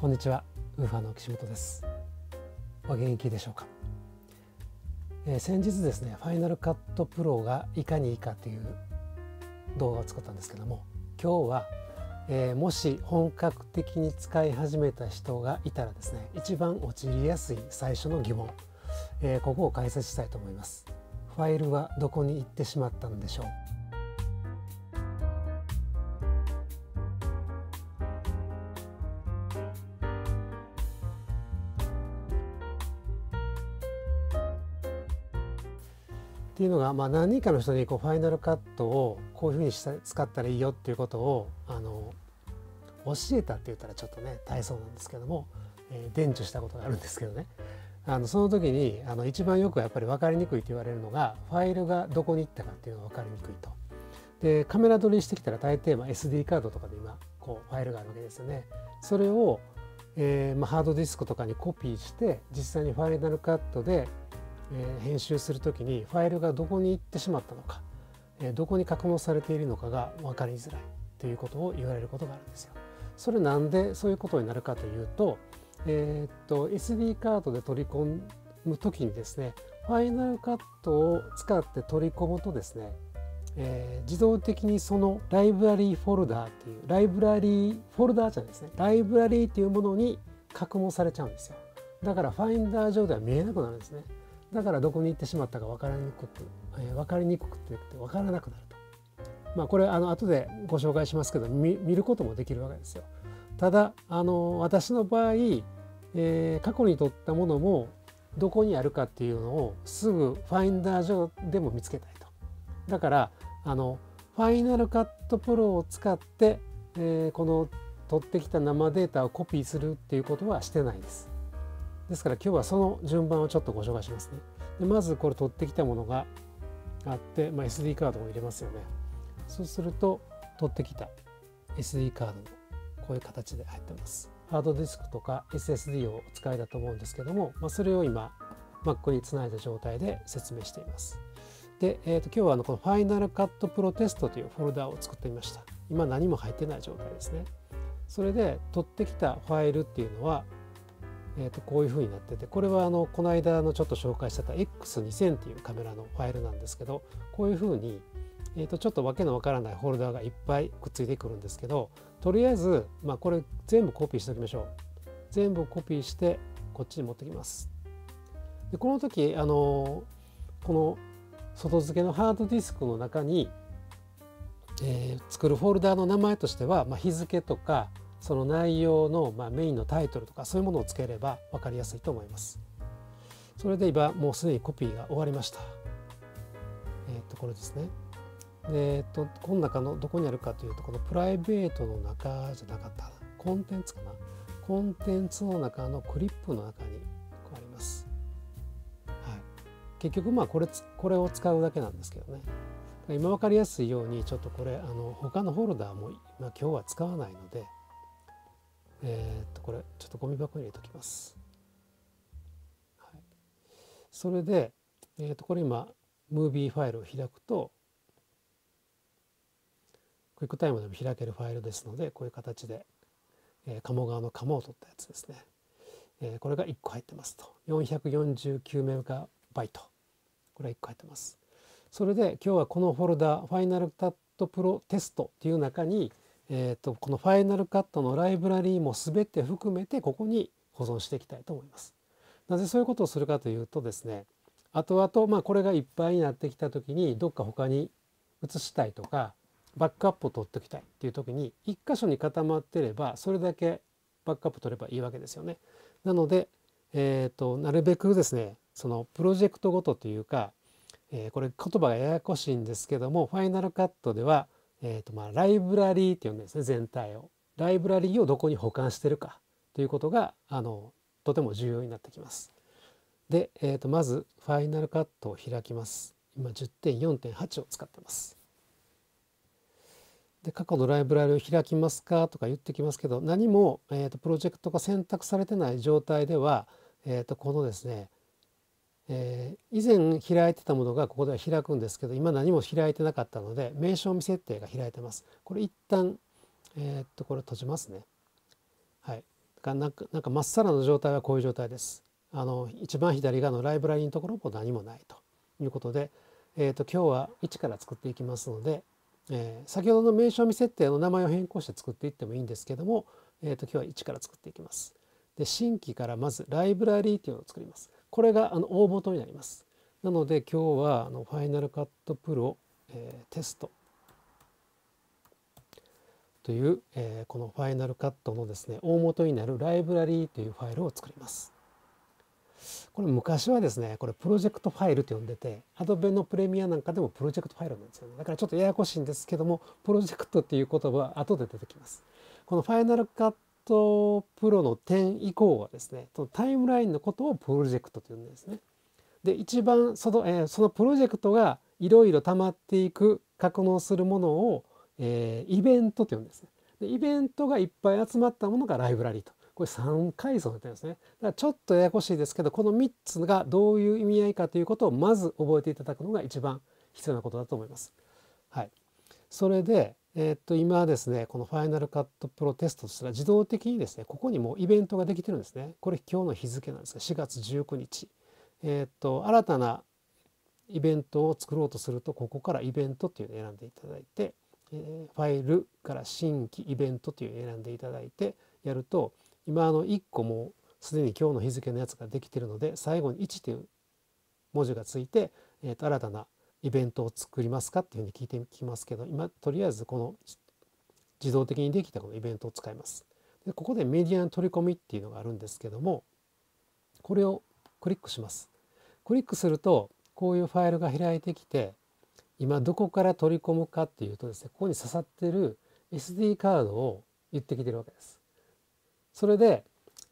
こんにちは。ウーファーの岸本です。お元気でしょうか、えー、先日ですねファイナルカットプロがいかにいいかという動画を作ったんですけども今日は、えー、もし本格的に使い始めた人がいたらですね一番陥りやすい最初の疑問、えー、ここを解説したいと思います。ファイルはどこに行ってしまったのでしょう？いうのが、まあ、何人かの人にこうファイナルカットをこういうふうにした使ったらいいよっていうことをあの教えたって言ったらちょっとね大層なんですけども、えー、伝授したことがあるんですけどねあのその時にあの一番よくやっぱり分かりにくいと言われるのがファイルがどこに行ったかっていうのが分かりにくいと。でカメラ撮りしてきたら大抵まあ SD カードとかで今こうファイルがあるわけですよね。それを、えーまあ、ハードディスクとかにコピーして実際にファイナルカットでえ編集する時にファイルがどこに行ってしまったのか、えどこに格納されているのかが分かりづらいということを言われることがあるんですよ。それなんでそういうことになるかというと,、えー、っと SD カードで取り込む時にですねファイナルカットを使って取り込むとですね、えー、自動的にそのライブラリーフォルダーっていうライブラリーフォルダーじゃないですねライブラリーっていうものに格納されちゃうんですよだからファインダー上では見えなくなるんですねだからどこに行ってしまったか分からにくく、えー、分かりにくくて分からなくなると。まあこれあの後でご紹介しますけど見ることもできるわけですよ。ただあの私の場合、えー、過去に撮ったものもどこにあるかっていうのをすぐファインダー上でも見つけたいと。だからあのファイナルカットプロを使って、えー、この取ってきた生データをコピーするっていうことはしてないです。ですから今日はその順番をちょっとご紹介しますね。でまずこれ取ってきたものがあって、まあ、SD カードも入れますよね。そうすると取ってきた SD カードのこういう形で入ってます。ハードディスクとか SSD をお使いだと思うんですけども、まあ、それを今 Mac につないだ状態で説明しています。で、えー、と今日はあのこの Final Cut Pro Test というフォルダを作ってみました。今何も入ってない状態ですね。それで取ってきたファイルっていうのはえー、とこういう風になっててこれはあのこの間のちょっと紹介してた X2000 っていうカメラのファイルなんですけどこういう風に、えー、とちょっとわけのわからないホルダーがいっぱいくっついてくるんですけどとりあえず、まあ、これ全部コピーしておきましょう。全部コピーしてこっちに持ってきます。でこの時あのこの外付けのハードディスクの中に、えー、作るフォルダーの名前としては、まあ、日付とかその内容の、まあ、メインのタイトルとかそういうものをつければ分かりやすいと思います。それで今もうすでにコピーが終わりました。えっ、とこれですね。でえっ、とこの中のどこにあるかというとこのプライベートの中じゃなかったコンテンツかなコンテンツの中のクリップの中にこうあります。はい、結局まあこれこれを使うだけなんですけどね。今分かりやすいようにちょっとこれあの他のフォルダーも、まあ、今日は使わないのでえー、っとこれちょっとゴミ箱に入れときます。はい、それで、えー、っとこれ今ムービーファイルを開くとクイックタイムでも開けるファイルですのでこういう形で、えー、鴨川の鴨を取ったやつですね、えー、これが1個入ってますと。449メガバイト。これは1個入ってます。それで今日はこのフォルダファイナルタットプロテストっていう中にえーと、このファイナルカットのライブラリーも全て含めてここに保存していきたいと思います。なぜそういうことをするかというとですね後々まあこれがいっぱいになってきた時にどっか他に移したいとかバックアップを取っておきたいっていう時に1箇所に固まってればそれだけバックアップ取ればいいわけですよね。なので、えーと、なるべくですねそのプロジェクトごとというか、えー、これ言葉がややこしいんですけどもファイナルカットではえーとまあ、ライブラリーっていうんですね全体を。ライブラリーをどこに保管してるかということがあのとても重要になってきます。で、えー、とまずファイナルカットを開きます。今10.4.8を使ってます。で過去のライブラリを開きますかとか言ってきますけど何も、えー、とプロジェクトが選択されてない状態では、えー、とこのですねえー、以前開いてたものがここでは開くんですけど今何も開いてなかったので名称未設定が開いてます。これ一旦、えー、っとこれ閉じますね。はい、だからなんかまっさらの状態はこういう状態です。あの一番左側のライブラリのところも何もないということで、えーと、今日は1から作っていきますので、えー、先ほどの名称未設定の名前を変更して作っていってもいいんですけども、えーと、今日は1から作っていきます。で新規からまずライブラリーというのを作ります。これがあの大元になります。なので今日はあのファイナルカットプロ、えー、テストという、えー、このファイナルカットのですね大元になるライブラリーというファイルを作ります。これ昔はですねこれプロジェクトファイルと呼んでてアドベのプレミアなんかでもプロジェクトファイルなんですよねだからちょっとややこしいんですけどもプロジェクトっていう言葉は後で出てきますこのファイナルカットプロの点以降はですねそのタイムラインのことをプロジェクトというんですねで一番その,、えー、そのプロジェクトがいろいろ溜まっていく格納するものを、えー、イベントというんですねでイベントがいっぱい集まったものがライブラリとこれ3階層になってるんですね。だからちょっとややこしいですけどこの3つがどういう意味合いかということをまず覚えていただくのが一番必要なことだと思います。はい、それで、えー、っと今ですねこのファイナルカットプロテストとしたら自動的にですねここにもイベントができてるんですね。これ今日の日付なんですが4月19日。えー、っと新たなイベントを作ろうとするとここからイベントっていうのを選んでいただいて、えー、ファイルから新規イベントというのを選んでいただいてやると今あの1個もすでに今日の日付のやつができてるので最後に1という文字がついて、えー、と新たなイベントを作りますかっていうふうに聞いてきますけど今とりあえずこの自動的にできたこのイベントを使います。でここでメディアの取り込みっていうのがあるんですけどもこれをクリックします。クリックするとこういうファイルが開いてきて今どこから取り込むかっていうとですねここに刺さってる SD カードを言ってきてるわけです。それで、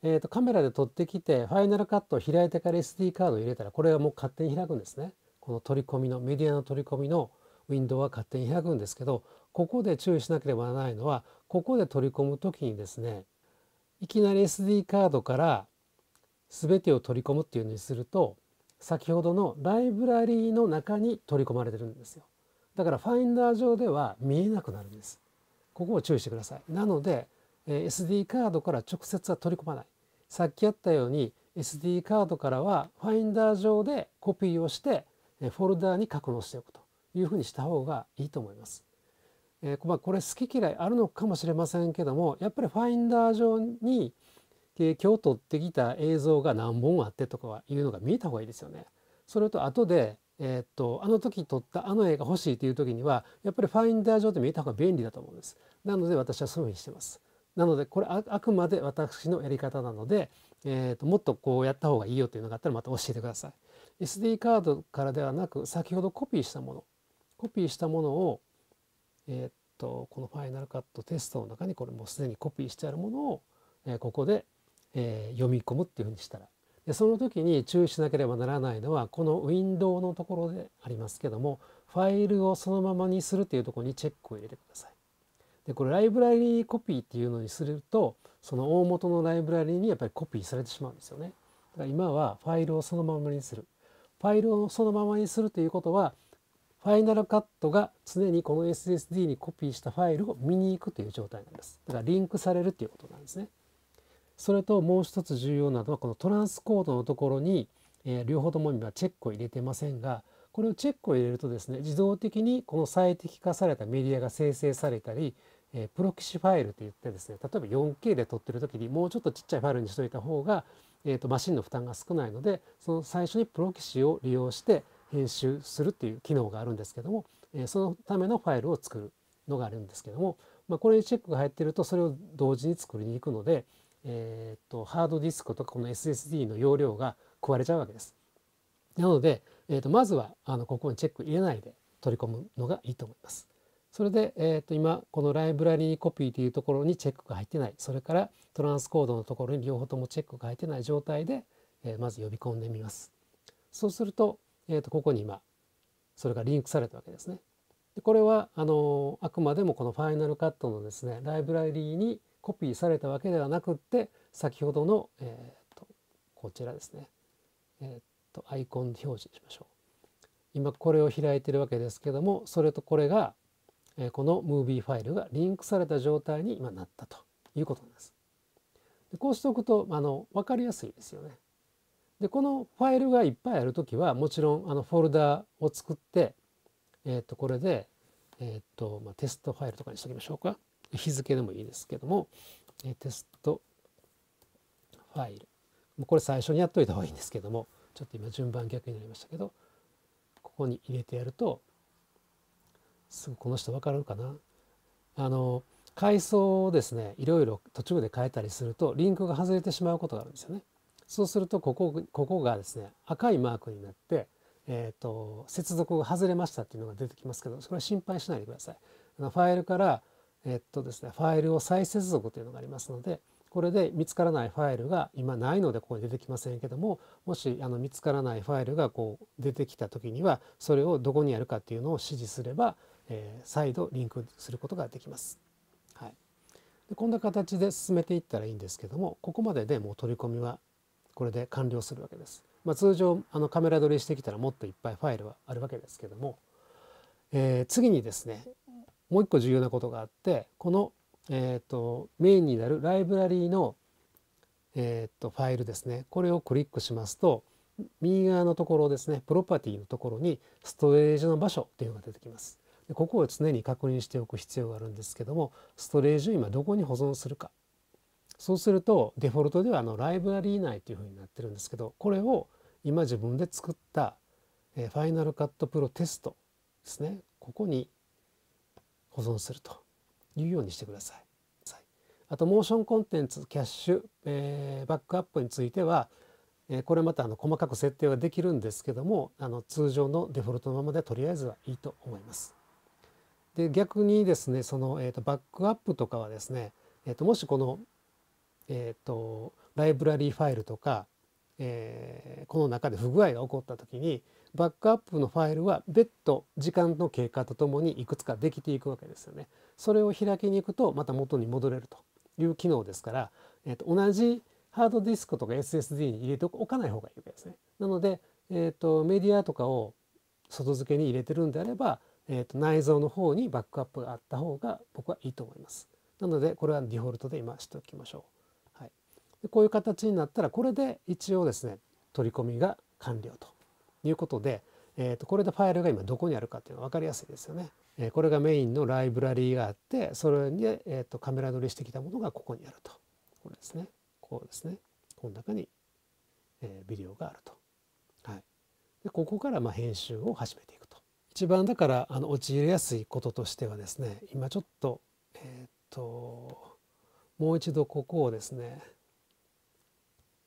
えー、とカメラで撮ってきてファイナルカットを開いてから SD カードを入れたらこれはもう勝手に開くんですね。この取り込みのメディアの取り込みのウィンドウは勝手に開くんですけどここで注意しなければならないのはここで取り込む時にですねいきなり SD カードから全てを取り込むっていうのにすると先ほどのライブラリーの中に取り込まれてるんですよ。だからファインダー上では見えなくなるんです。ここを注意してください。なので SD カードから直接は取り込まない。さっきやったように SD カードからはファインダー上でコピーをしてフォルダーに格納しておくというふうにした方がいいと思います。えー、まあ、これ好き嫌いあるのかもしれませんけどもやっぱりファインダー上に今日撮ってきた映像が何本あってとかいうのが見えた方がいいですよね。それと後で、えー、っとあの時撮ったあの絵が欲しいという時にはやっぱりファインダー上で見えた方が便利だと思うんです。なので私はそういうふうにしてます。なのでこれあくまで私のやり方なので、えーと、もっとこうやった方がいいよというのがあったらまた教えてください。SD カードからではなく先ほどコピーしたものコピーしたものを、えーと、このファイナルカットテストの中にこれもうすでにコピーしてあるものを、え、ここで、え、読み込むっていうふうにしたらでその時に注意しなければならないのはこのウィンドウのところでありますけどもファイルをそのままにするというところにチェックを入れてください。でこれライブラリーコピーっていうのにするとその大元のライブラリにやっぱりコピーされてしまうんですよね。だから今はファイルをそのままにする。ファイルをそのままにするということはファイナルカットが常にこの SSD にコピーしたファイルを見に行くという状態なんです。だからリンクされるということなんですね。それともう一つ重要なのはこのトランスコードのところに、えー、両方とも今チェックを入れてませんがこれをチェックを入れるとですね自動的にこの最適化されたメディアが生成されたりえプロキシファイルといってですね例えば 4K で撮ってる時にもうちょっとちっちゃいファイルにしといた方が、えーと、マシンの負担が少ないのでその最初にプロキシを利用して編集するっていう機能があるんですけども、えー、そのためのファイルを作るのがあるんですけども、まあ、これにチェックが入ってるとそれを同時に作りに行くので、えーと、ハードディスクとかこの SSD の容量が食われちゃうわけです。なので、えーとまずはあのここにチェック入れないで取り込むのがいいと思います。それで、えー、と今このライブラリーコピーというところにチェックが入ってないそれからトランスコードのところに両方ともチェックが入ってない状態で、え、まず呼び込んでみます。そうすると,、えー、とここに今それがリンクされたわけですね。でこれはあのあくまでもこのファイナルカットのですねライブラリーにコピーされたわけではなくって先ほどの、えー、とこちらですね、えー、とアイコン表示しましょう。今これを開いてるわけですけどもそれとこれがこのムービーファイルがリンクされた状態に今なったということなんです。こうしておくとあの分かりやすいですよね。でこのファイルがいっぱいある時はもちろんあのフォルダを作って、えー、とこれで、えーとまあ、テストファイルとかにしておきましょうか日付でもいいですけども、えー、テストファイルこれ最初にやっといた方がいいんですけどもちょっと今順番逆になりましたけどここに入れてやるとすぐこの人分かるかな？あの階層をですねいろいろ途中で変えたりするとリンクが外れてしまうことがあるんですよね。そうするとここここがですね赤いマークになって、えーと、接続が外れましたっていうのが出てきますけどそれは心配しないでください。ファイルからえっとですね、ファイルを再接続というのがありますのでこれで見つからないファイルが今ないのでここに出てきませんけどももしあの見つからないファイルがこう出てきた時にはそれをどこにあるかっていうのを指示すれば、えー、再度リンクすることができます。はい、でこんな形で進めていったらいいんですけどもここまででもう取り込みはこれで完了するわけです。まあ、通常あのカメラ撮りしてきたらもっといっぱいファイルはあるわけですけども、えー、次にですねもう一個重要なことがあってこの、えーと、メインになるライブラリーの、えーと、ファイルですねこれをクリックしますと右側のところですねプロパティのところにストレージの場所っていうのが出てきます。ここを常に確認しておく必要があるんですけどもストレージを今どこに保存するかそうするとデフォルトではあのライブラリー内というふうになってるんですけどこれを今自分で作った、ファイナルカットプロテストですねここに保存するというようにしてください。あとモーションコンテンツキャッシュ、えー、バックアップについては、え、これまたあの細かく設定はできるんですけどもあの通常のデフォルトのままでとりあえずはいいと思います。で逆にですねその、えーと、バックアップとかはですね、えーと、もしこの、えーとライブラリーファイルとか、えー、この中で不具合が起こった時にバックアップのファイルは別途時間の経過とともにいくつかできていくわけですよね。それを開きに行くとまた元に戻れるという機能ですから、えー、と同じハードディスクとか SSD に入れておかない方がいいわけですね。なので、えー、とメディアとかを外付けに入れてるんであれば、えー、と内蔵の方にバックアップがあった方が僕はいいと思います。なのでこれはデフォルトで今しておきましょう。はい、でこういう形になったらこれで一応ですね取り込みが完了ということで、えー、とこれでファイルが今どこにあるかっていうのは分かりやすいですよね。えー、これがメインのライブラリーがあってそれに、えー、とカメラ撮りしてきたものがここにあるとこれですねこうですねこの中に、えー、ビデオがあると。はい、でここからまあ編集を始めていく。一番だからあの陥りやすいこととしてはですね今ちょっとえっ、ともう一度ここをですね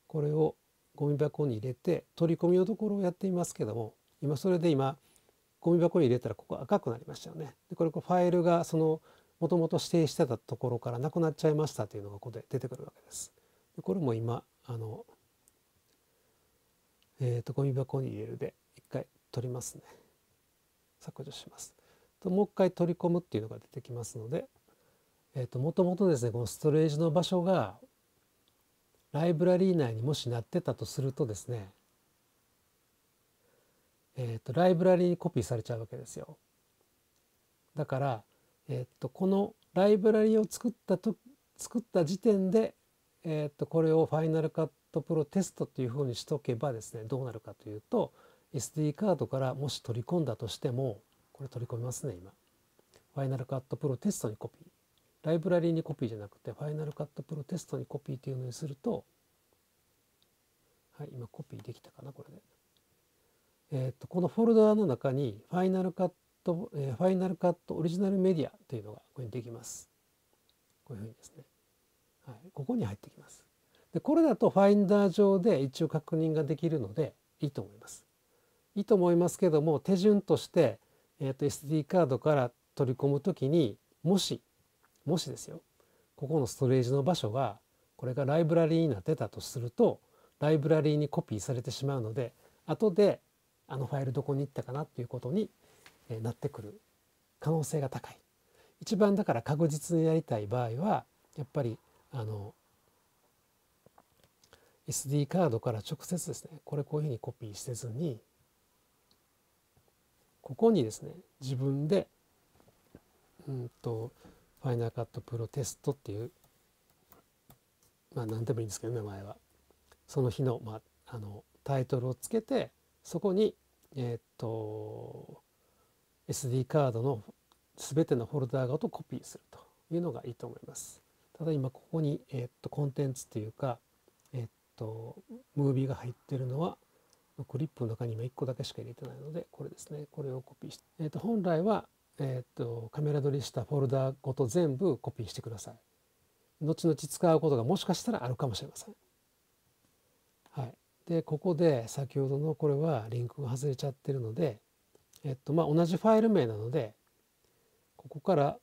これをゴミ箱に入れて取り込みのところをやっていますけども今それで今ゴミ箱に入れたらここ赤くなりましたよね。でこれファイルがそのもともと指定してたところからなくなっちゃいましたというのがここで出てくるわけです。でこれも今あの、えーと、ゴミ箱に入れるで一回取りますね。削除します。ともう一回取り込むっていうのが出てきますので、えーと、もともとですねこのストレージの場所がライブラリー内にもしなってたとするとですね、えーと、ライブラリーにコピーされちゃうわけですよ。だから、えーと、このライブラリーを作ったと作った時点で、えーと、これをファイナルカットプロテストっていうふうにしとけばですねどうなるかというと SD カードからもし取り込んだとしてもこれ取り込みますね今。ファイナルカットプロテストにコピー。ライブラリーにコピーじゃなくてファイナルカットプロテストにコピーというのにするとはい今コピーできたかなこれで、えーと、このフォルダーの中にファイナルカット、えー、ファイナルカットオリジナルメディアというのがここにできます。こういうふうにですね、はい、ここに入ってきます。でこれだとファインダー上で一応確認ができるのでいいと思います。いいと思いますけども手順として、えーと SD カードから取り込むときにもしもしですよここのストレージの場所がこれがライブラリーになってたとするとライブラリーにコピーされてしまうので後であのファイルどこに行ったかなっていうことになってくる可能性が高い。一番だから確実にやりたい場合はやっぱりあの SD カードから直接ですねこれこういうふうにコピーせずにここにですね自分でうんとファイナルカットプロテストっていうまあ何でもいいんですけど名前はその日の,、まあ、あのタイトルをつけてそこにえ、っと SD カードの全てのフォルダーごとコピーするというのがいいと思います。ただ今ここに、え、っとコンテンツっていうか、え、っとムービーが入ってるのはクリップの中に今1個だけしか入れてないのでこれですねこれをコピーして、えー、と本来は、えー、とカメラ撮りしたフォルダごと全部コピーしてください。後々使うことがもしかしたらあるかもしれません。はい、でここで先ほどのこれはリンクが外れちゃってるので、えっとまあ、同じファイル名なのでここから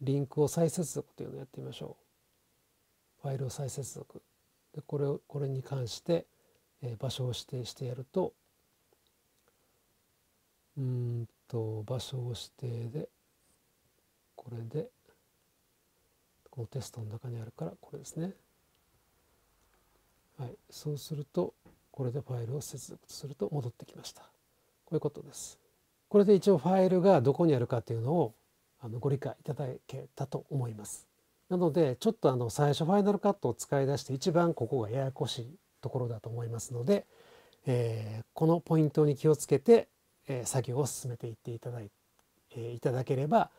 リンクを再接続というのをやってみましょう。ファイルを再接続。でこれをこれに関して、えー、場所を指定してやるとうんと場所を指定でこれでこのテストの中にあるからこれですね。はい、そうするとこれでファイルを接続すると戻ってきました。こういうことです。これで一応ファイルがどこにあるかというのをあのご理解いただけたと思います。なのでちょっとあの最初ファイナルカットを使い出して一番ここがややこしいところだと思いますので、えー、このポイントに気をつけて、えー、作業を進めていっていただい,、えー、いただければ、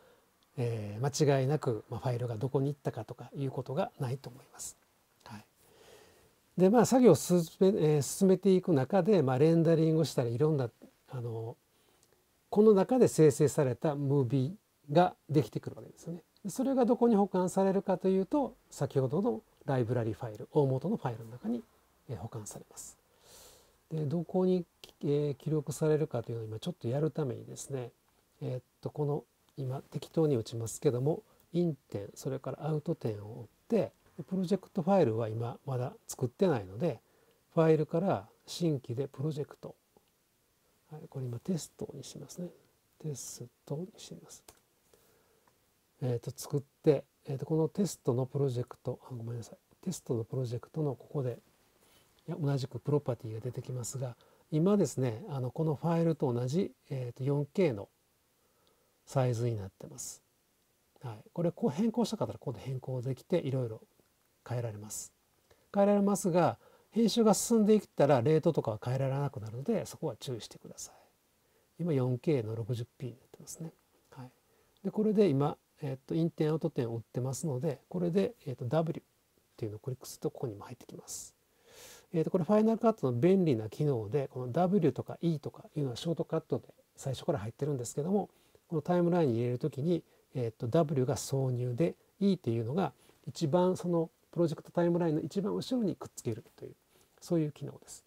えー、間違いなく、まあ、ファイルがどこに行ったかとかいうことがないと思います。はい、でまあ作業を進め,、えー、進めていく中で、まあ、レンダリングしたりいろんなあのこの中で生成されたムービーができてくるわけですよね。それがどこに保管されるかというと先ほどのライブラリファイル大元のファイルの中に保管されます。でどこに、え記録されるかというのを今ちょっとやるためにですね、えー、っとこの今適当に打ちますけどもイン点それからアウト点を打ってプロジェクトファイルは今まだ作ってないのでファイルから新規でプロジェクト、はい、これ今テストにしますねテストにしてみます。えー、と作って、えー、とこのテストのプロジェクトあごめんなさいテストのプロジェクトのここで同じくプロパティが出てきますが今ですねあのこのファイルと同じ、えー、と 4K のサイズになってます。はい、これこう変更したかったらここで変更できていろいろ変えられます。変えられますが編集が進んでいったらレートとかは変えられなくなるのでそこは注意してください。今 4K の 60p になってますね。はい、でこれで今えっと、インテンアウト点を打ってますのでこれで、えっと、W っていうのをクリックするとここにも入ってきます。えっと、これファイナルカットの便利な機能でこの W とか E とかいうのはショートカットで最初から入ってるんですけどもこのタイムラインに入れる時に、えっと、W が挿入で E っていうのが一番そのプロジェクトタイムラインの一番後ろにくっつけるというそういう機能です。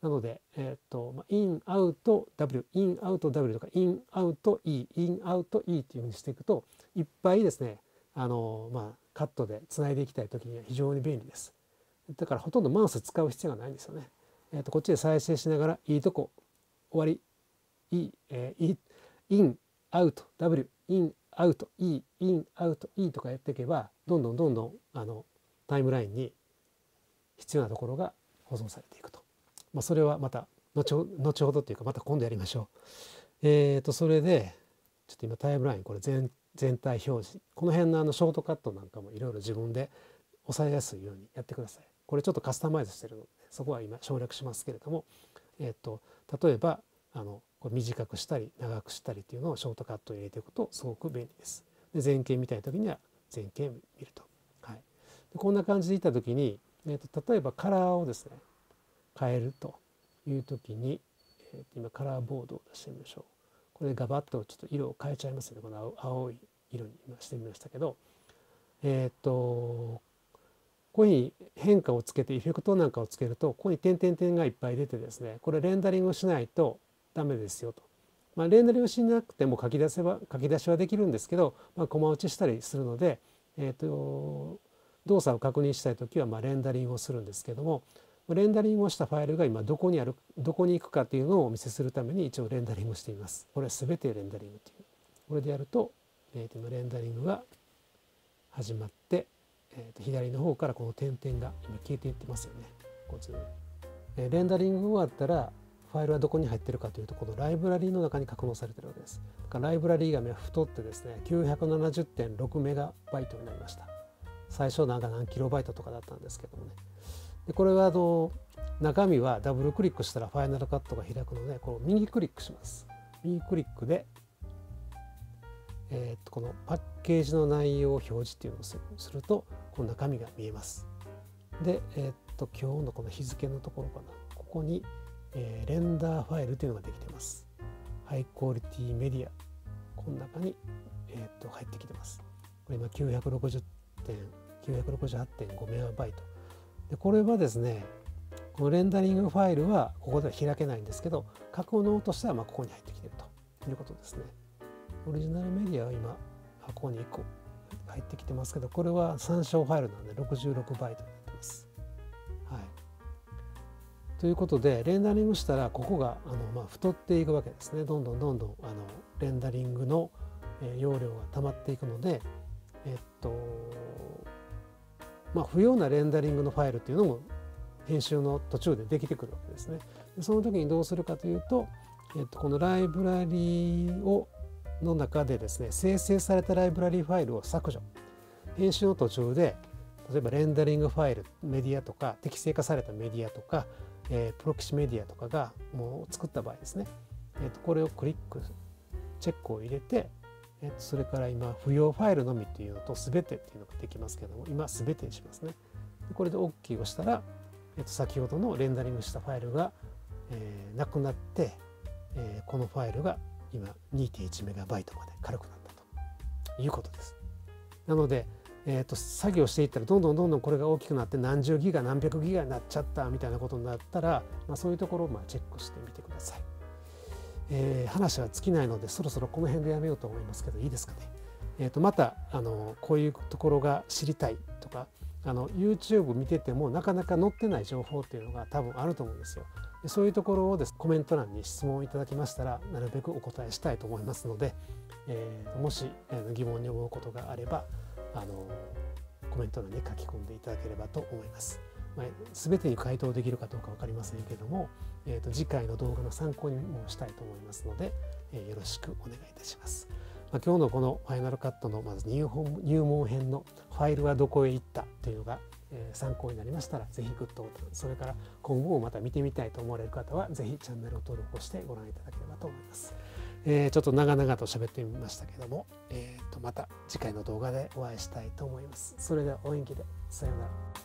なので、えっ、と、まイン、アウト、W、イン、アウト、W とか、イン、アウト、E、イン、アウト、E っていうふうにしていくと、いっぱいですね、あの、まあ、カットでつないでいきたい時には非常に便利です。だからほとんどマウス使う必要がないんですよね。えっ、と、こっちで再生しながら、いいとこ、終わり、E、えー、イン、アウト、W、イン、アウト、E、イン、アウト、E とかやっていけば、どんどんどんどん、あの、タイムラインに必要なところが保存されていくと。まあ、それはまた後後ほどというかまた今度やりましょう。えー、とそれでちょっと今タイムラインこれ全全体表示この辺のあのショートカットなんかもいろいろ自分で押さえやすいようにやってください。これちょっとカスタマイズしてるのでそこは今省略しますけれども、えー、と例えばあのこれ短くしたり長くしたりっていうのをショートカットを入れていくとすごく便利です。で前景見たい時には前景見ると。はい、でこんな感じでいった時に、えー、と例えばカラーをですね変えるという時に、えー、今カラーボードを出してみましょう。これガバッとちょっと色を変えちゃいますよねこの青い色に今してみましたけどえっ、ー、とこういうふうに変化をつけてエフェクトなんかをつけるとここに点々点がいっぱい出てですねこれレンダリングしないとダメですよと。まあ、レンダリングしなくても書き出せば書き出しはできるんですけど、まあ、コマ打ちしたりするので、えーと動作を確認したい時はまあレンダリングをするんですけどもレンダリングをしたファイルが今どこにあるどこに行くかっていうのをお見せするために一応レンダリングをしています。これは全てレンダリングっていう。これでやると,、えー、と今レンダリングが始まって、えー、と左の方からこの点々が今消えていってますよね。こっちの、えー、レンダリング終わったらファイルはどこに入ってるかというとこのライブラリーの中に格納されてるわけですだから。ライブラリーが太ってですね970.6メガバイトになりました。最初なんか何キロバイトとかだったんですけどもねでこれはあの中身はダブルクリックしたらファイナルカットが開くのでこう右クリックします右クリックで、えー、とこのパッケージの内容を表示っていうのをするとこの中身が見えます。で、えっ、と今日のこの日付のところかな。ここに、えー、レンダーファイルというのができてます。ハイクオリティメディア。この中に、えー、と入ってきてます。これ今960点968.5メガバイト。でこれはですねこのレンダリングファイルはここでは開けないんですけど過去のとしてはまここに入ってきているということですね。オリジナルメディアは今ここに1個入ってきてますけどこれは参照ファイルなんで66バイトになってます。はい、ということでレンダリングしたらここがあの、まあ、太っていくわけですねどんどんどんどんあのレンダリングの容量が溜まっていくのでえっとまあ不要なレンダリングのファイルっていうのも編集の途中でできてくるわけですね。その時にどうするかというと、えっと、このライブラリーをの中でですね生成されたライブラリファイルを削除。編集の途中で例えばレンダリングファイルメディアとか適正化されたメディアとか、えー、プロキシメディアとかがもう作った場合ですね、えー、とこれをクリックチェックを入れて、えー、とそれから今不要ファイルのみっていうのと全てっていうのができますけども今全てにしますね。これで OK をしたら、えー、と先ほどのレンダリングしたファイルが、えー、なくなって、えー、このファイルが今2.1メガバイトまで軽くなったということです。なので、えーと、作業していったらどんどんどんどんこれが大きくなって何十ギガ何百ギガになっちゃったみたいなことになったら、まあ、そういうところをまあチェックしてみてください。えー、話は尽きないのでそろそろこの辺でやめようと思いますけどいいですかね。えー、とまたあのこういうところが知りたいとかあの YouTube 見ててもなかなか載ってない情報っていうのが多分あると思うんですよ。でそういうところをです、コメント欄に質問いただきましたらなるべくお答えしたいと思いますので、えー、もし、えー、疑問に思うことがあればあのコメント欄に書き込んでいただければと思います。まあ、全てに回答できるかどうか分かりませんけども、えーと、次回の動画の参考にもしたいと思いますので、えー、よろしくお願いいたします。ま、今日のこのファイナルカットのまず入門入門編のファイルはどこへ行ったというのが、え、参考になりましたらぜひグッドボタンそれから今後もまた見てみたいと思われる方はぜひチャンネル登録をしてご覧いただければと思います。えー、ちょっと長々と喋ってみましたけども、えー、とまた次回の動画でお会いしたいと思います。それではお元気でさようなら。